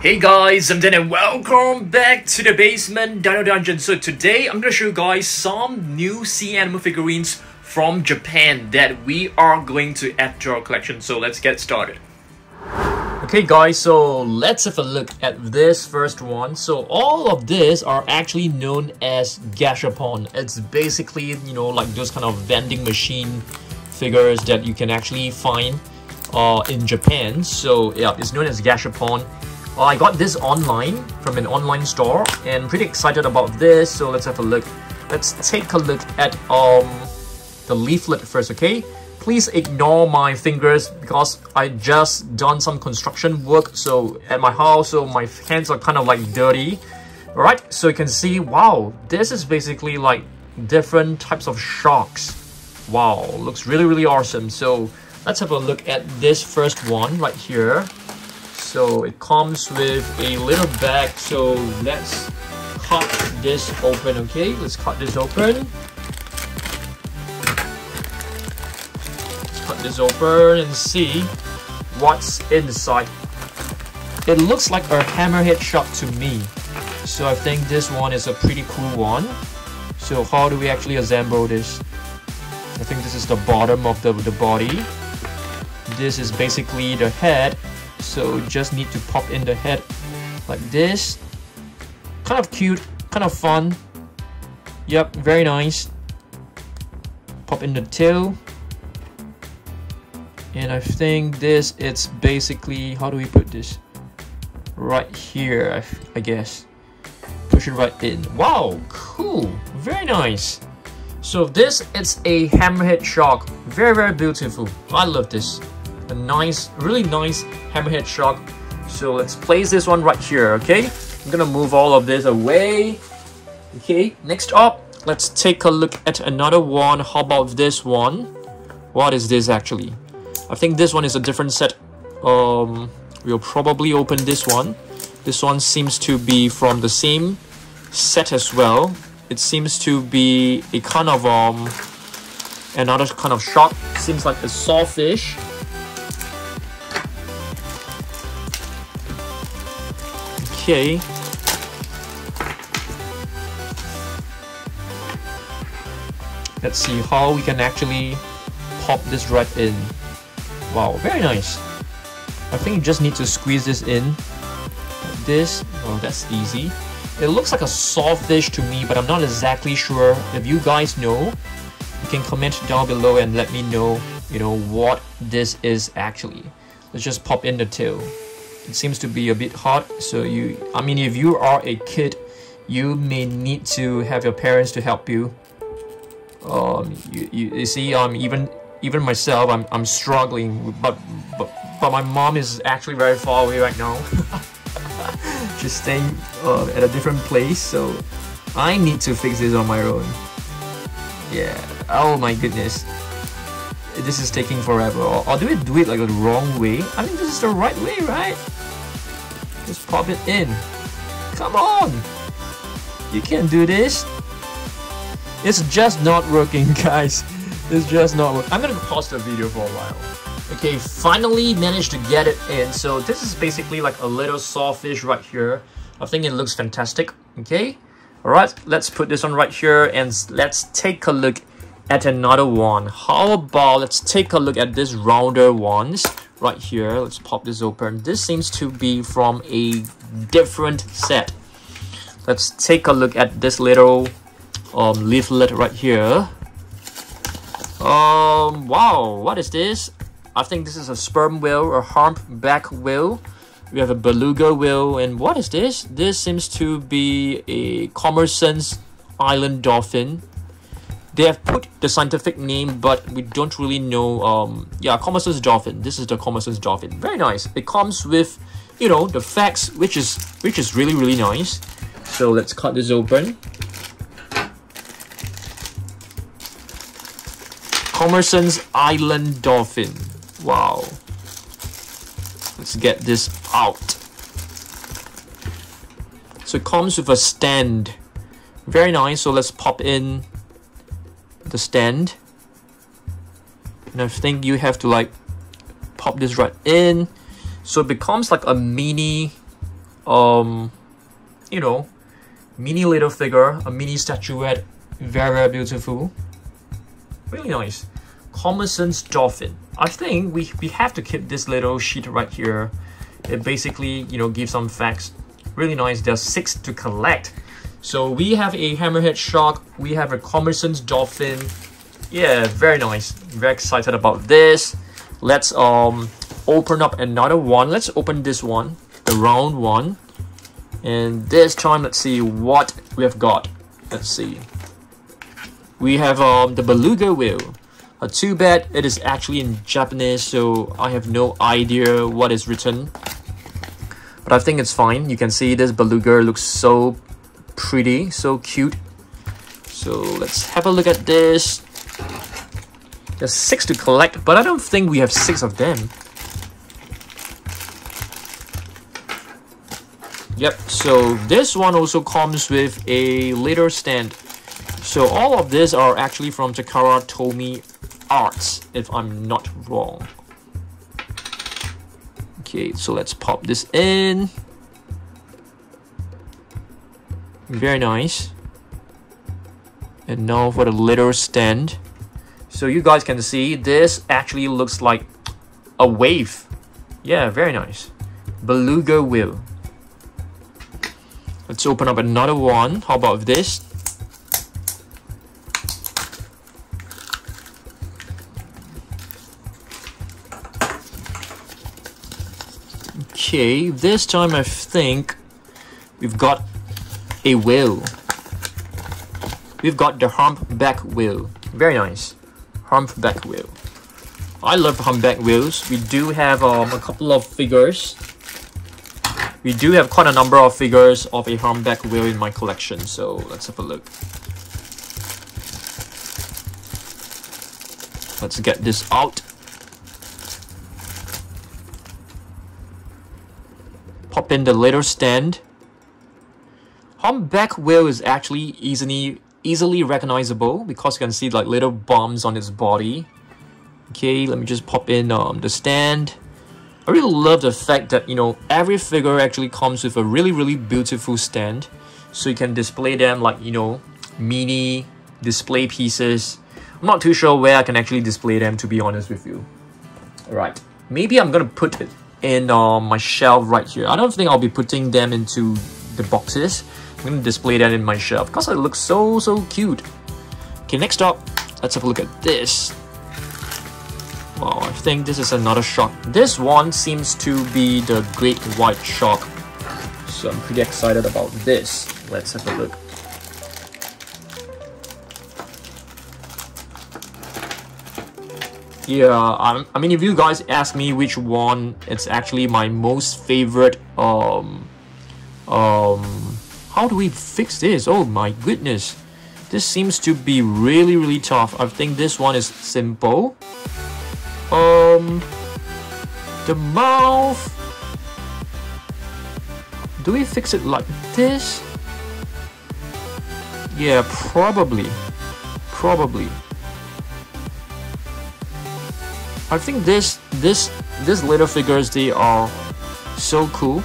Hey guys, I'm Dan and welcome back to the basement Dino Dungeon. So today I'm gonna show you guys some new sea animal figurines from Japan that we are going to add to our collection. So let's get started. Okay guys, so let's have a look at this first one. So all of these are actually known as gashapon. It's basically, you know, like those kind of vending machine figures that you can actually find uh, in Japan. So yeah, it's known as gashapon. I got this online from an online store and pretty excited about this. So let's have a look. Let's take a look at um the leaflet first, okay? Please ignore my fingers because I just done some construction work so at my house so my hands are kind of like dirty. Alright, so you can see, wow, this is basically like different types of sharks. Wow, looks really, really awesome. So let's have a look at this first one right here. So it comes with a little bag. So let's cut this open, okay? Let's cut this open. Let's cut this open and see what's inside. It looks like a hammerhead shark to me. So I think this one is a pretty cool one. So how do we actually assemble this? I think this is the bottom of the, the body. This is basically the head so just need to pop in the head like this. Kind of cute kind of fun. Yep very nice. Pop in the tail. And I think this it's basically how do we put this? Right here I, I guess. Push it right in. Wow cool. Very nice. So this it's a hammerhead shark. Very very beautiful. I love this a nice, really nice hammerhead shark. So let's place this one right here, okay? I'm gonna move all of this away. Okay, next up, let's take a look at another one. How about this one? What is this actually? I think this one is a different set. Um, we'll probably open this one. This one seems to be from the same set as well. It seems to be a kind of um another kind of shark. Seems like a sawfish. Okay. Let's see how we can actually pop this right in. Wow, very nice. I think you just need to squeeze this in. Like this. Oh, that's easy. It looks like a sawfish to me, but I'm not exactly sure. If you guys know, you can comment down below and let me know, you know, what this is actually. Let's just pop in the tail it seems to be a bit hot so you I mean if you are a kid you may need to have your parents to help you. Um, you, you, you see um, even even myself I'm, I'm struggling but, but but my mom is actually very far away right now. She's staying uh, at a different place so I need to fix this on my own. Yeah. Oh my goodness this is taking forever. Or, or do we do it like the wrong way? I think this is the right way right? Just pop it in. Come on! You can do this. It's just not working guys. It's just not working I'm gonna pause the video for a while. Okay finally managed to get it in. So this is basically like a little sawfish right here. I think it looks fantastic. Okay? All right let's put this on right here and let's take a look at another one. How about let's take a look at this rounder ones right here. Let's pop this open. This seems to be from a different set. Let's take a look at this little um, leaflet right here. Um, wow, what is this? I think this is a sperm whale or humpback whale. We have a beluga whale, and what is this? This seems to be a Commerson's island dolphin they have put the scientific name but we don't really know um yeah Commerson's dolphin. This is the Commerson's dolphin. Very nice. It comes with you know the facts which is which is really really nice. So let's cut this open. Commerson's island dolphin. Wow. Let's get this out. So it comes with a stand. Very nice. So let's pop in the stand and I think you have to like pop this right in so it becomes like a mini um, you know, mini little figure, a mini statuette, very, very beautiful. Really nice. Commerson's Dolphin. I think we, we have to keep this little sheet right here. It basically, you know, gives some facts. Really nice. There's six to collect. So we have a Hammerhead Shark. We have a Commerson's Dolphin. Yeah, very nice. Very excited about this. Let's um open up another one. Let's open this one, the round one. And this time, let's see what we have got. Let's see. We have um the Beluga Whale. Uh, too bad it is actually in Japanese, so I have no idea what is written. But I think it's fine. You can see this beluga looks so pretty, so cute. So let's have a look at this. There's six to collect, but I don't think we have six of them. Yep, so this one also comes with a litter stand. So all of these are actually from Takara Tomy Arts, if I'm not wrong. Okay, so let's pop this in. Very nice. And now for the little stand. So you guys can see this actually looks like a wave. Yeah, very nice. Beluga wheel Let's open up another one. How about this? Okay, this time I think we've got a whale. We've got the humpback whale. Very nice. Humpback whale. I love humpback whales. We do have um, a couple of figures. We do have quite a number of figures of a humpback whale in my collection, so let's have a look. Let's get this out. pop in the little stand. Humpback whale is actually easily easily recognizable because you can see like little bumps on its body. Okay, let me just pop in um, the stand. I really love the fact that, you know, every figure actually comes with a really, really beautiful stand. So you can display them like, you know, mini display pieces. I'm not too sure where I can actually display them, to be honest with you. Alright, maybe I'm gonna put it in uh, my shelf right here. I don't think I'll be putting them into the boxes. I'm to display that in my shelf because it looks so, so cute. Okay, next up, let's have a look at this. Wow, I think this is another shark. This one seems to be the great white shark. So I'm pretty excited about this. Let's have a look. yeah um, i mean if you guys ask me which one it's actually my most favorite um um how do we fix this? Oh my goodness. This seems to be really really tough. I think this one is simple. Um the mouth. Do we fix it like this? Yeah probably. Probably. I think this this this little figures they are so cool.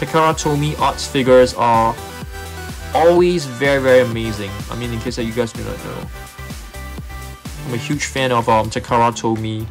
Takara Tomy arts figures are always very very amazing. I mean in case that you guys do not know. I'm a huge fan of um Takara Tomy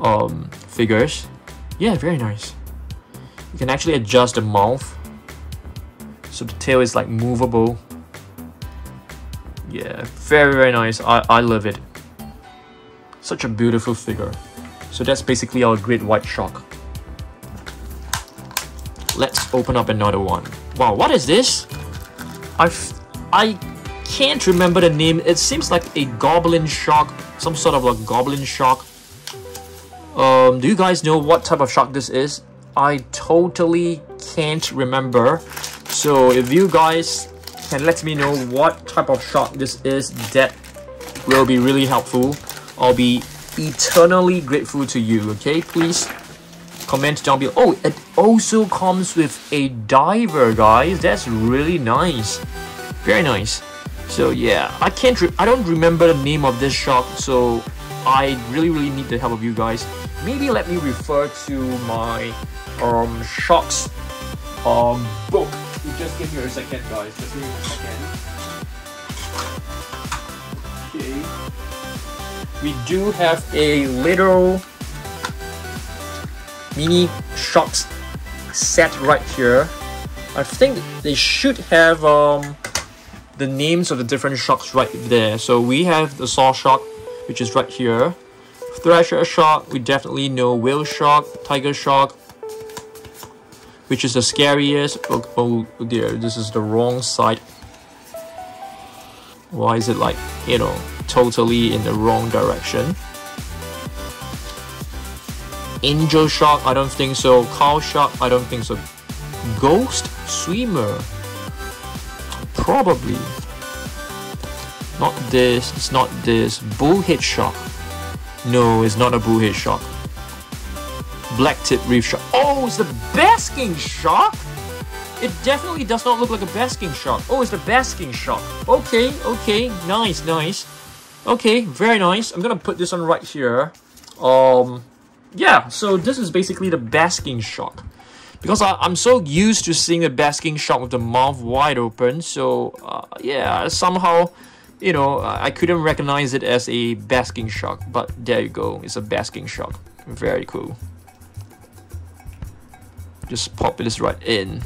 um figures. Yeah, very nice. You can actually adjust the mouth. So the tail is like movable. Yeah, very very nice. I, I love it. Such a beautiful figure. So that's basically our great white shark. Let's open up another one. Wow, what is this? I've, I can't remember the name. It seems like a goblin shark. Some sort of like goblin shark. Um, do you guys know what type of shark this is? I totally can't remember. So if you guys can let me know what type of shark this is, that will be really helpful. I'll be eternally grateful to you, okay? Please comment down below. Oh, it also comes with a diver, guys. That's really nice. Very nice. So yeah, I can't, I don't remember the name of this shark, so I really, really need the help of you guys. Maybe let me refer to my um sharks um book. You just give me a second, guys. Just give me a second. Okay. We do have a little mini sharks set right here. I think they should have um the names of the different sharks right there. So we have the saw shark, which is right here. Thresher shark, we definitely know whale shark, tiger shark, which is the scariest. Oh, oh dear, this is the wrong side. Why is it like, you know, totally in the wrong direction? Angel shark, I don't think so. Cow shark, I don't think so. Ghost swimmer, probably. Not this, it's not this. Bullhead shark. No, it's not a bullhead shark. Black tip reef shark. Oh, it's the basking shark? It definitely does not look like a basking shark. Oh, it's the basking shark. Okay, okay, nice, nice. Okay, very nice. I'm gonna put this on right here. Um, yeah, so this is basically the basking shark. Because I, am so used to seeing a basking shark with the mouth wide open, so uh, yeah, somehow you know, I couldn't recognize it as a basking shark, but there you go, it's a basking shark. Very cool. Just pop this right in.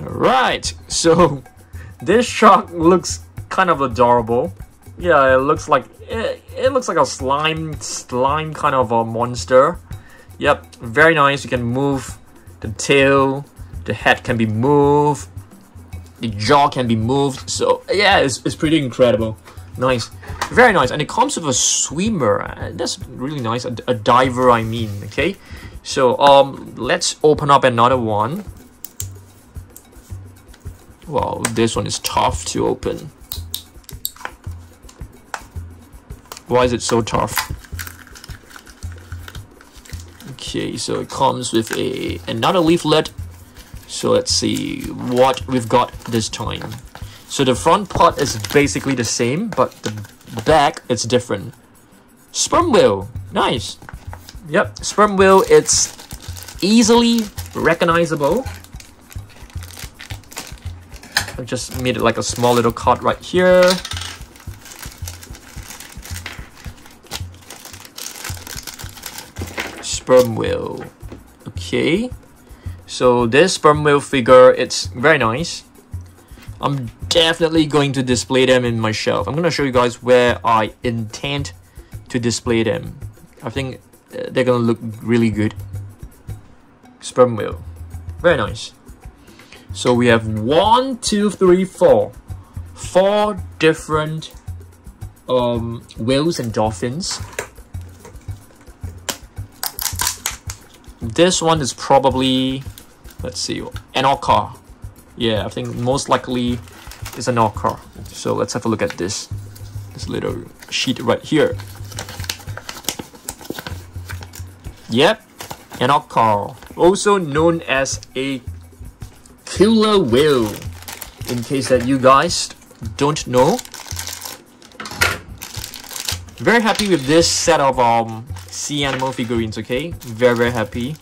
Alright, so this shark looks kind of adorable. Yeah, it looks like it, it looks like a slime slime kind of a monster. Yep, very nice. You can move the tail, the head can be moved, the jaw can be moved. So yeah, it's, it's pretty incredible. Nice. Very nice. And it comes with a swimmer. Uh, that's really nice. A, a diver, I mean. Okay. So um, let's open up another one. Wow, this one is tough to open. Why is it so tough? Okay, so it comes with a another leaflet so let's see what we've got this time. So the front part is basically the same, but the back it's different. Sperm whale, nice. Yep, sperm whale, it's easily recognizable. I just made it like a small little card right here. Sperm whale. Okay. So this sperm whale figure, it's very nice. I'm definitely going to display them in my shelf. I'm going to show you guys where I intend to display them. I think uh, they're going to look really good. Sperm whale. Very nice. So we have one, two, three, four. Four different um, whales and dolphins. This one is probably let's see, an orca. Yeah, I think most likely is an orca. So let's have a look at this, this little sheet right here. Yep, an orca, also known as a killer whale. In case that you guys don't know. Very happy with this set of um sea animal figurines, okay? Very, very happy.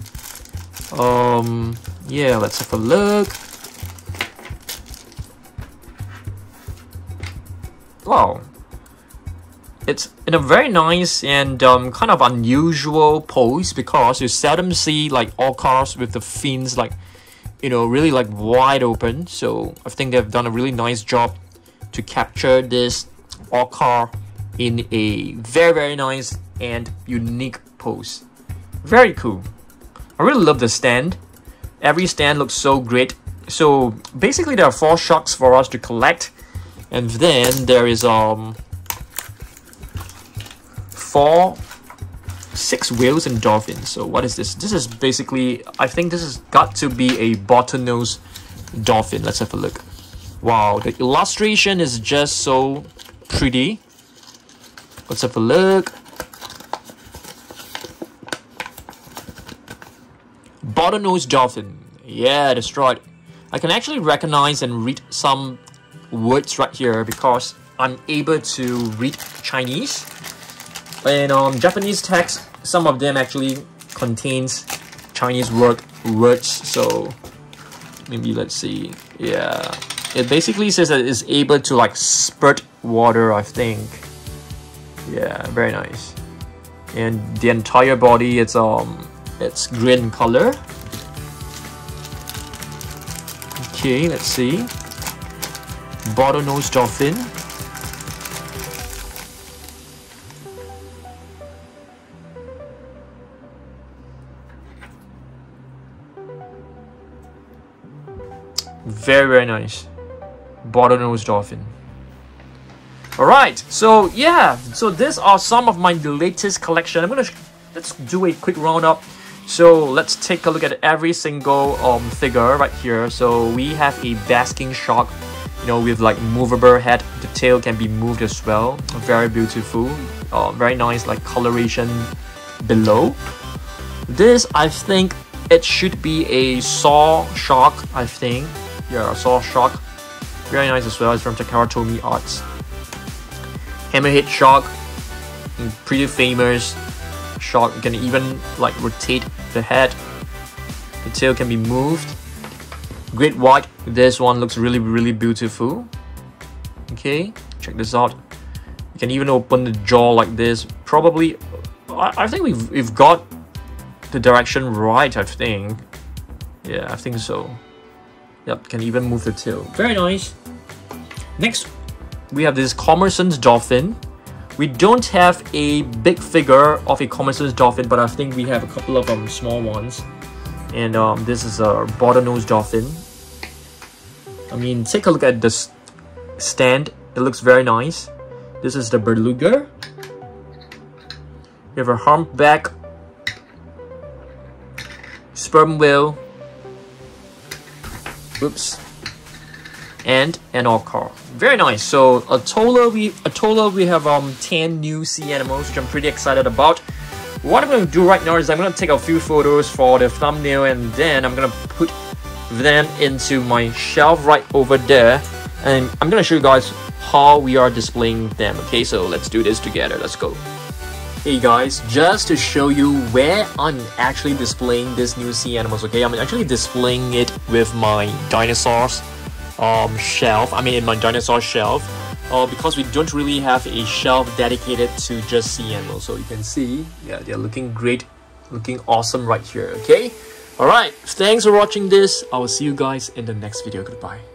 Um, yeah, let's have a look. Wow. It's in a very nice and um, kind of unusual pose because you seldom see like orcas with the fins like, you know, really like wide open. So I think they've done a really nice job to capture this orca in a very, very nice and unique pose. Very cool. I really love the stand. Every stand looks so great. So basically there are four sharks for us to collect. And then there is um four six whales and dolphins. So what is this? This is basically I think this has got to be a bottlenose dolphin. Let's have a look. Wow, the illustration is just so pretty. Let's have a look. Bottlenose dolphin. Yeah, right. I can actually recognize and read some words right here because I'm able to read Chinese. And um, Japanese text, some of them actually contains Chinese word words. So maybe let's see. Yeah, it basically says that it's able to like spurt water. I think. Yeah, very nice. And the entire body, it's um, it's green color. Okay, let's see. Bottlenose dolphin. Very, very nice. Bottlenose dolphin. Alright, so yeah, so these are some of my latest collection. I'm gonna, let's do a quick roundup. So let's take a look at every single um, figure right here. So we have a basking shark, you know, with like movable head. The tail can be moved as well. Very beautiful. Uh, very nice like coloration below. This, I think, it should be a saw shark, I think. Yeah, a saw shark. Very nice as well. It's from Takara Tomy Arts. Hammerhead shark, pretty famous shark. Can even like rotate the head. The tail can be moved. Great white. This one looks really, really beautiful. Okay, check this out. You can even open the jaw like this. Probably, I, I think we've, we've got the direction right, I think. Yeah, I think so. Yep, can even move the tail. Very nice. Next, we have this Commerson's Dolphin. We don't have a big figure of a Commerson's Dolphin, but I think we have a couple of um, small ones. And um, this is a bottlenose dolphin. I mean, take a look at this stand. It looks very nice. This is the beluga. We have a humpback sperm whale. Oops. And an orca. Very nice. So Atola, we a total we have um 10 new sea animals, which I'm pretty excited about. What I'm gonna do right now is I'm gonna take a few photos for the thumbnail and then I'm gonna put them into my shelf right over there and I'm gonna show you guys how we are displaying them. Okay, so let's do this together. Let's go. Hey guys, just to show you where I'm actually displaying this new sea animals, okay? I'm actually displaying it with my dinosaurs um, shelf, I mean in my dinosaur shelf, uh, because we don't really have a shelf dedicated to just sea animals. So you can see, yeah, they're looking great, looking awesome right here, okay? Alright, thanks for watching this. I will see you guys in the next video. Goodbye.